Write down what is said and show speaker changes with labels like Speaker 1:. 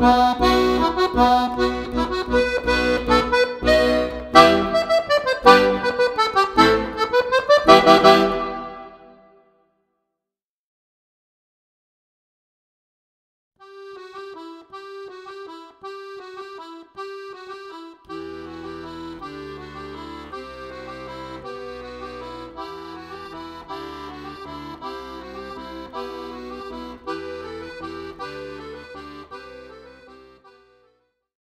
Speaker 1: Bye.